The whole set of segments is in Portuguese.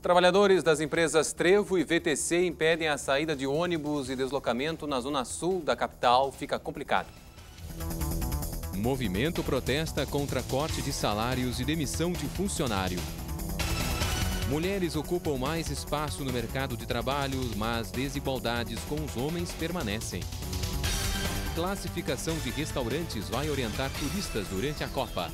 Trabalhadores das empresas Trevo e VTC impedem a saída de ônibus e deslocamento na zona sul da capital. Fica complicado. Movimento protesta contra corte de salários e demissão de funcionário. Mulheres ocupam mais espaço no mercado de trabalho, mas desigualdades com os homens permanecem. Classificação de restaurantes vai orientar turistas durante a Copa.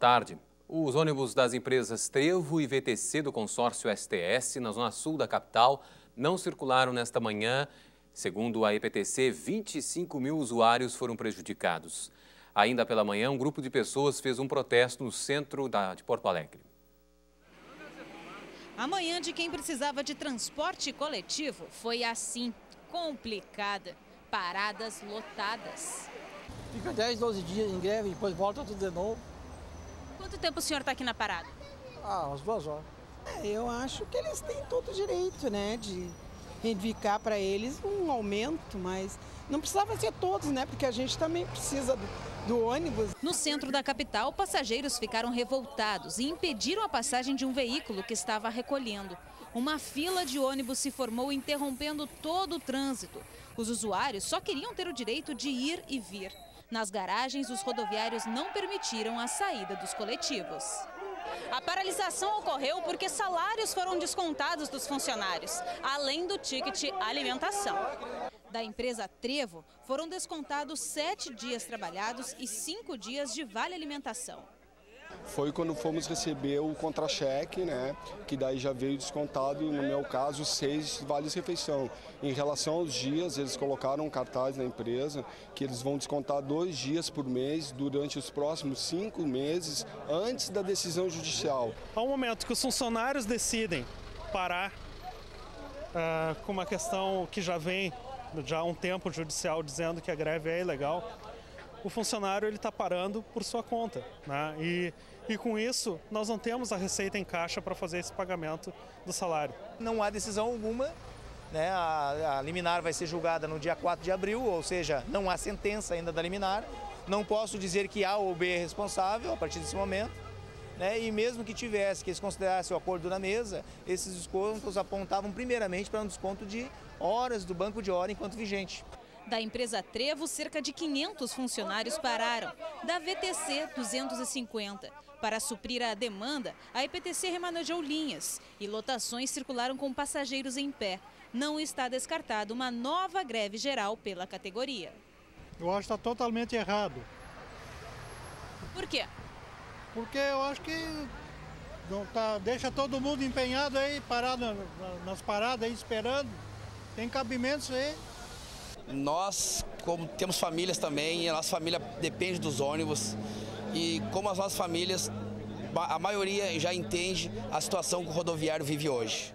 Tarde. Os ônibus das empresas Trevo e VTC do consórcio STS, na zona sul da capital, não circularam nesta manhã. Segundo a EPTC, 25 mil usuários foram prejudicados. Ainda pela manhã, um grupo de pessoas fez um protesto no centro da, de Porto Alegre. A manhã de quem precisava de transporte coletivo foi assim, complicada. Paradas lotadas. Fica 10, 12 dias em greve, depois volta tudo de novo. Quanto tempo o senhor está aqui na parada? Ah, umas duas horas. É, eu acho que eles têm todo o direito, né, de reivindicar para eles um aumento, mas não precisava ser todos, né, porque a gente também precisa do, do ônibus. No centro da capital, passageiros ficaram revoltados e impediram a passagem de um veículo que estava recolhendo. Uma fila de ônibus se formou, interrompendo todo o trânsito. Os usuários só queriam ter o direito de ir e vir. Nas garagens, os rodoviários não permitiram a saída dos coletivos. A paralisação ocorreu porque salários foram descontados dos funcionários, além do ticket alimentação. Da empresa Trevo, foram descontados sete dias trabalhados e cinco dias de vale alimentação foi quando fomos receber o contra-cheque, né, que daí já veio descontado, no meu caso, seis vales refeição. Em relação aos dias, eles colocaram um cartaz na empresa que eles vão descontar dois dias por mês durante os próximos cinco meses antes da decisão judicial. Ao momento que os funcionários decidem parar uh, com uma questão que já vem já há um tempo judicial dizendo que a greve é ilegal, o funcionário ele está parando por sua conta. Né? E, e com isso, nós não temos a receita em caixa para fazer esse pagamento do salário. Não há decisão alguma. Né? A, a liminar vai ser julgada no dia 4 de abril, ou seja, não há sentença ainda da liminar. Não posso dizer que A ou B é responsável a partir desse momento. Né? E mesmo que tivesse, que eles considerassem o acordo na mesa, esses descontos apontavam primeiramente para um desconto de horas do banco de hora enquanto vigente. Da empresa Trevo, cerca de 500 funcionários pararam. Da VTC, 250. Para suprir a demanda, a EPTC remanejou linhas e lotações circularam com passageiros em pé. Não está descartada uma nova greve geral pela categoria. Eu acho que está totalmente errado. Por quê? Porque eu acho que não tá, deixa todo mundo empenhado aí, parado nas paradas aí, esperando. Tem cabimentos aí. Nós, como temos famílias também, a nossa família depende dos ônibus e como as nossas famílias, a maioria já entende a situação que o rodoviário vive hoje.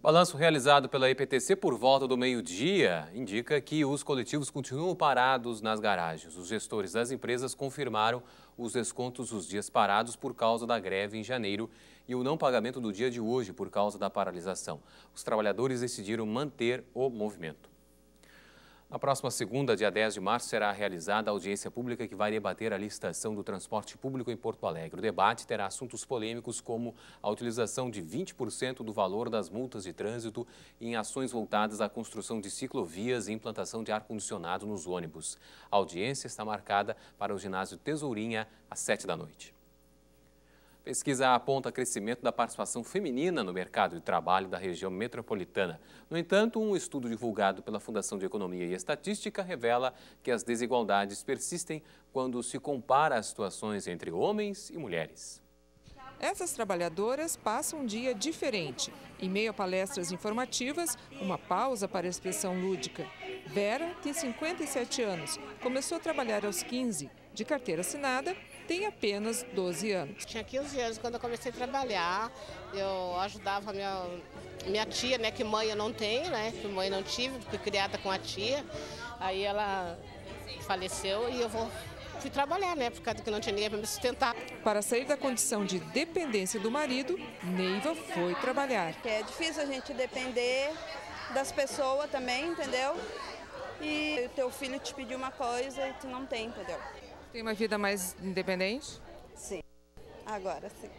Balanço realizado pela EPTC por volta do meio-dia indica que os coletivos continuam parados nas garagens. Os gestores das empresas confirmaram os descontos dos dias parados por causa da greve em janeiro e o não pagamento do dia de hoje por causa da paralisação. Os trabalhadores decidiram manter o movimento. Na próxima segunda, dia 10 de março, será realizada a audiência pública que vai debater a licitação do transporte público em Porto Alegre. O debate terá assuntos polêmicos como a utilização de 20% do valor das multas de trânsito em ações voltadas à construção de ciclovias e implantação de ar-condicionado nos ônibus. A audiência está marcada para o ginásio Tesourinha às 7 da noite. Pesquisa aponta crescimento da participação feminina no mercado de trabalho da região metropolitana. No entanto, um estudo divulgado pela Fundação de Economia e Estatística revela que as desigualdades persistem quando se compara as situações entre homens e mulheres. Essas trabalhadoras passam um dia diferente. Em meio a palestras informativas, uma pausa para a expressão lúdica. Vera tem 57 anos, começou a trabalhar aos 15, de carteira assinada tem apenas 12 anos. Tinha 15 anos quando eu comecei a trabalhar, eu ajudava minha, minha tia, né, que mãe eu não tenho, né, que mãe não tive, fui criada com a tia, aí ela faleceu e eu vou fui trabalhar, né? Por causa que não tinha ninguém para me sustentar. Para sair da condição de dependência do marido, Neiva foi trabalhar. É difícil a gente depender das pessoas também, entendeu? e o teu filho te pediu uma coisa e tu não tem, entendeu? Tem uma vida mais independente? Sim, agora sim.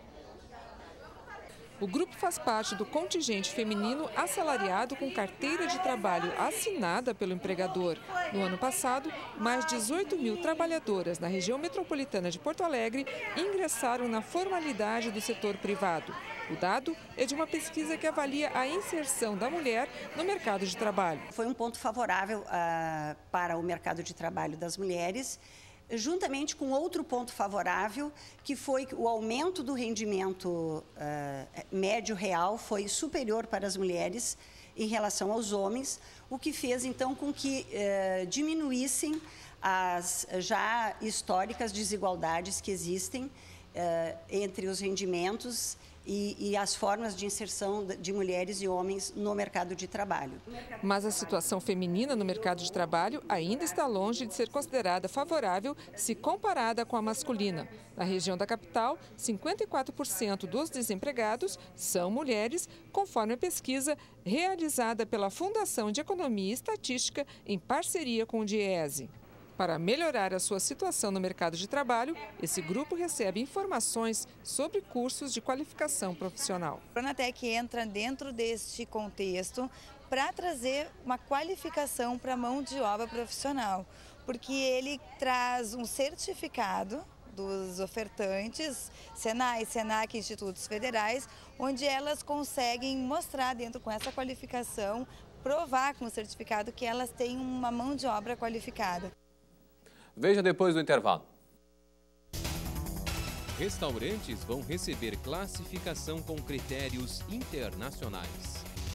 O grupo faz parte do contingente feminino assalariado com carteira de trabalho assinada pelo empregador. No ano passado, mais 18 mil trabalhadoras na região metropolitana de Porto Alegre ingressaram na formalidade do setor privado. O dado é de uma pesquisa que avalia a inserção da mulher no mercado de trabalho. Foi um ponto favorável uh, para o mercado de trabalho das mulheres juntamente com outro ponto favorável, que foi o aumento do rendimento uh, médio real foi superior para as mulheres em relação aos homens, o que fez então com que uh, diminuíssem as já históricas desigualdades que existem uh, entre os rendimentos e, e, as formas de inserção de mulheres e homens no mercado de trabalho. Mas a situação feminina no mercado de trabalho ainda está longe de ser considerada favorável se comparada com a masculina. Na região da capital, 54% dos desempregados são mulheres, conforme a pesquisa realizada pela Fundação de Economia e Estatística em parceria com o DIESE. Para melhorar a sua situação no mercado de trabalho, esse grupo recebe informações sobre cursos de qualificação profissional. O Pronatec entra dentro deste contexto para trazer uma qualificação para a mão de obra profissional, porque ele traz um certificado dos ofertantes, Senai, Senac, institutos federais, onde elas conseguem mostrar dentro com essa qualificação, provar com o certificado que elas têm uma mão de obra qualificada. Veja depois do intervalo. Restaurantes vão receber classificação com critérios internacionais.